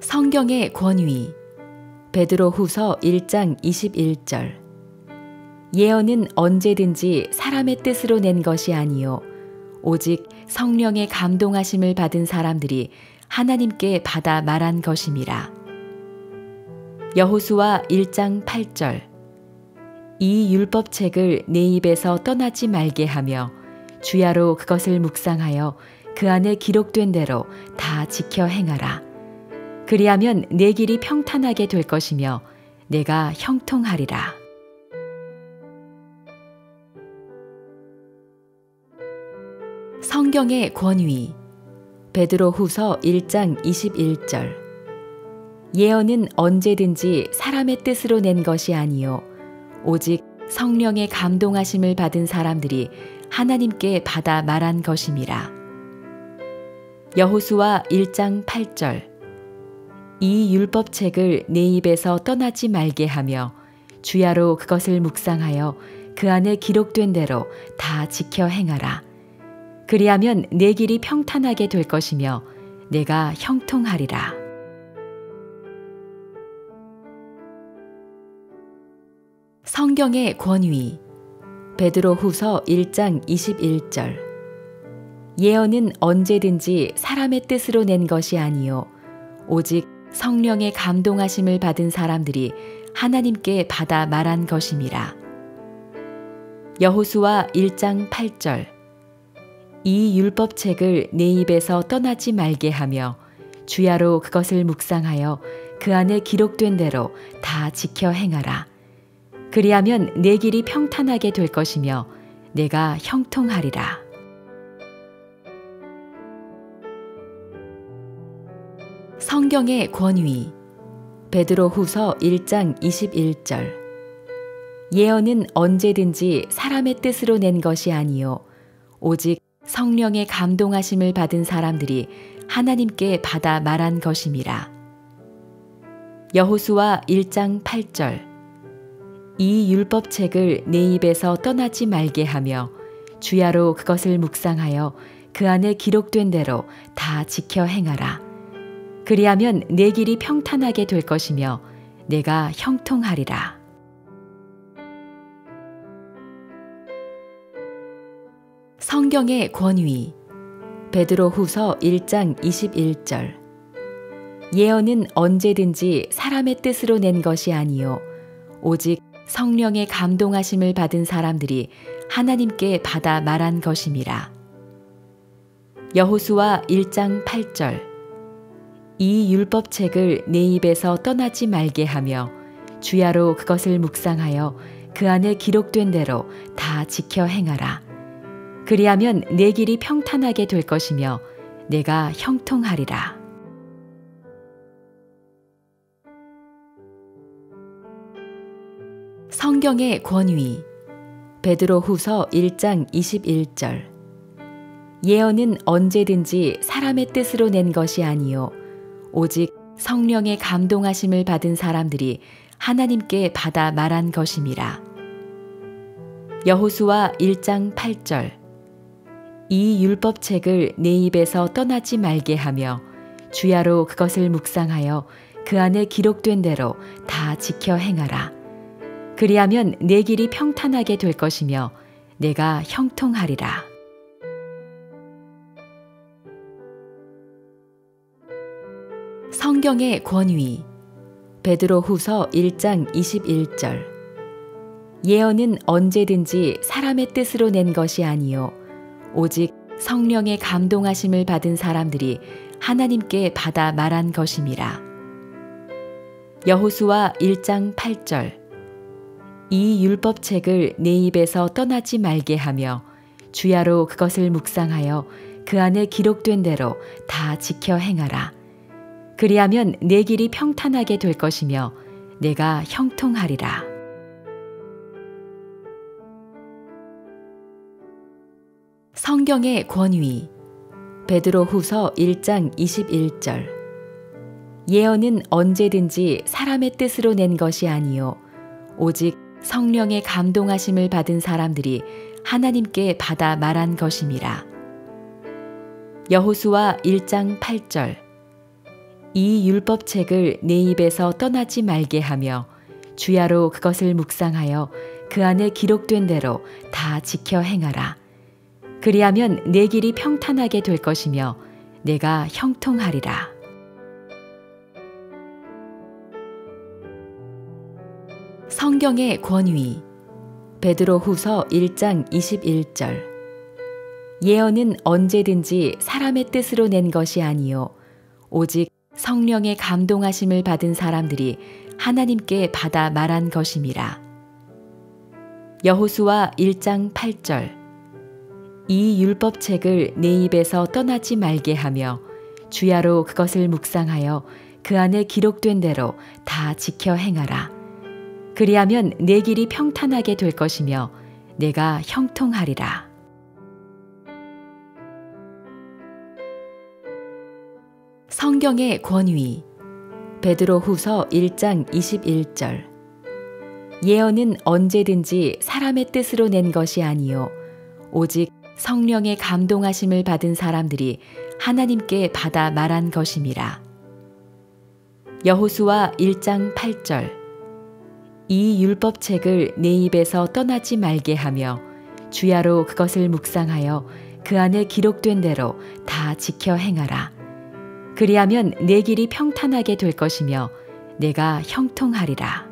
성경의 권위 베드로 후서 1장 21절 예언은 언제든지 사람의 뜻으로 낸 것이 아니요 오직 성령의 감동하심을 받은 사람들이 하나님께 받아 말한 것임이라. 여호수아 1장 8절 이 율법책을 내 입에서 떠나지 말게 하며 주야로 그것을 묵상하여 그 안에 기록된 대로 다 지켜 행하라. 그리하면 내 길이 평탄하게 될 것이며 내가 형통하리라. 성경의 권위 베드로 후서 1장 21절 예언은 언제든지 사람의 뜻으로 낸 것이 아니요 오직 성령의 감동하심을 받은 사람들이 하나님께 받아 말한 것임이라. 여호수아 1장 8절 이 율법책을 내 입에서 떠나지 말게 하며 주야로 그것을 묵상하여 그 안에 기록된 대로 다 지켜 행하라. 그리하면 내 길이 평탄하게 될 것이며 내가 형통하리라. 성경의 권위 베드로 후서 1장 21절 예언은 언제든지 사람의 뜻으로 낸 것이 아니요 오직 성령의 감동하심을 받은 사람들이 하나님께 받아 말한 것임이라. 여호수아 1장 8절 이 율법책을 내 입에서 떠나지 말게 하며 주야로 그것을 묵상하여 그 안에 기록된 대로 다 지켜 행하라. 그리하면 내 길이 평탄하게 될 것이며 내가 형통하리라. 성경의 권위 베드로 후서 1장 21절 예언은 언제든지 사람의 뜻으로 낸 것이 아니요 오직 성령의 감동하심을 받은 사람들이 하나님께 받아 말한 것임이라. 여호수아 1장 8절 이 율법책을 내 입에서 떠나지 말게 하며 주야로 그것을 묵상하여 그 안에 기록된 대로 다 지켜 행하라. 그리하면 내 길이 평탄하게 될 것이며 내가 형통하리라. 성경의 권위 베드로 후서 1장 21절 예언은 언제든지 사람의 뜻으로 낸 것이 아니요 오직 성령의 감동하심을 받은 사람들이 하나님께 받아 말한 것임이라. 여호수아 1장 8절 이 율법책을 내 입에서 떠나지 말게 하며 주야로 그것을 묵상하여 그 안에 기록된 대로 다 지켜 행하라. 그리하면 내 길이 평탄하게 될 것이며 내가 형통하리라. 성경의 권위 베드로 후서 1장 21절 예언은 언제든지 사람의 뜻으로 낸 것이 아니요 오직 성령의 감동하심을 받은 사람들이 하나님께 받아 말한 것임이라. 여호수아 1장 8절 이 율법책을 내 입에서 떠나지 말게 하며 주야로 그것을 묵상하여 그 안에 기록된 대로 다 지켜 행하라. 그리하면 내 길이 평탄하게 될 것이며 내가 형통하리라. 성경의 권위 베드로 후서 1장 21절 예언은 언제든지 사람의 뜻으로 낸 것이 아니요 오직 성령의 감동하심을 받은 사람들이 하나님께 받아 말한 것임이라. 여호수아 1장 8절 이 율법책을 내 입에서 떠나지 말게 하며 주야로 그것을 묵상하여 그 안에 기록된 대로 다 지켜 행하라. 그리하면 내 길이 평탄하게 될 것이며 내가 형통하리라. 성경의 권위 베드로 후서 1장 21절 예언은 언제든지 사람의 뜻으로 낸 것이 아니요 오직 성령의 감동하심을 받은 사람들이 하나님께 받아 말한 것임이라. 여호수아 1장 8절 이 율법책을 내 입에서 떠나지 말게 하며 주야로 그것을 묵상하여 그 안에 기록된 대로 다 지켜 행하라. 그리하면 내 길이 평탄하게 될 것이며 내가 형통하리라. 성경의 권위 베드로 후서 1장 21절 예언은 언제든지 사람의 뜻으로 낸 것이 아니요 오직 성령의 감동하심을 받은 사람들이 하나님께 받아 말한 것임이라. 여호수아 1장 8절 이 율법책을 내 입에서 떠나지 말게 하며 주야로 그것을 묵상하여 그 안에 기록된 대로 다 지켜 행하라. 그리하면 내 길이 평탄하게 될 것이며 내가 형통하리라. 성경의 권위 베드로 후서 1장 21절 예언은 언제든지 사람의 뜻으로 낸 것이 아니요 오직 성령의 감동하심을 받은 사람들이 하나님께 받아 말한 것임이라. 여호수아 1장 8절 이 율법책을 내 입에서 떠나지 말게 하며 주야로 그것을 묵상하여 그 안에 기록된 대로 다 지켜 행하라. 그리하면 내 길이 평탄하게 될 것이며 내가 형통하리라.